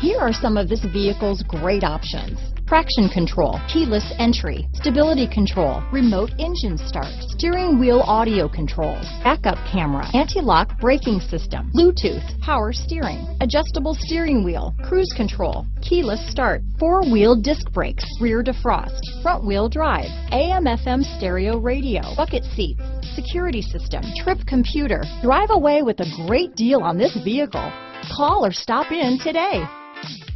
Here are some of this vehicle's great options. Traction control, keyless entry, stability control, remote engine start, steering wheel audio controls, backup camera, anti-lock braking system, Bluetooth, power steering, adjustable steering wheel, cruise control, keyless start, four-wheel disc brakes, rear defrost, front wheel drive, AM FM stereo radio, bucket seats, security system, trip computer. Drive away with a great deal on this vehicle. Call or stop in today. Thank you.